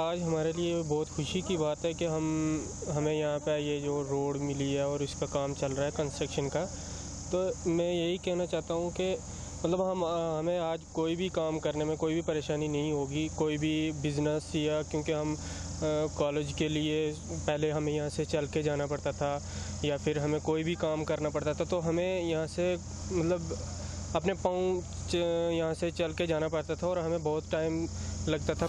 आज हमारे लिए बहुत खुशी की बात है कि हम, हमें यहाँ पर ये जो रोड मिली है और इसका काम चल रहा है कंस्ट्रक्शन का। तो मैं यही कहना चाहता हूँ कि मतलब हम हमें आज कोई भी काम करने में कोई भी परेशानी नहीं होगी, कोई भी बिज़नेस या क्योंकि हम कॉलेज के लिए पहले हमें यहाँ से चल के जाना पड़ता था या फिर हमें कोई भी काम करना पड़ता था तो हमें यहाँ से मतलब अपने पाँव यहाँ से चल के जाना पड़ता था और हमें बहुत टाइम लगता था।